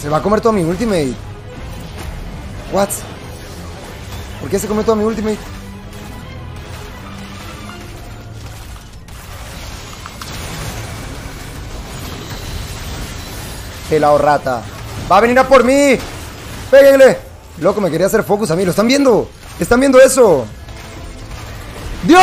Se va a comer toda mi ultimate. What? ¿Por qué se come todo mi ultimate? Pelado rata. Va a venir a por mí. Péguenle. Loco, me quería hacer focus a mí. ¿Lo están viendo? ¿Están viendo eso? ¡Dios!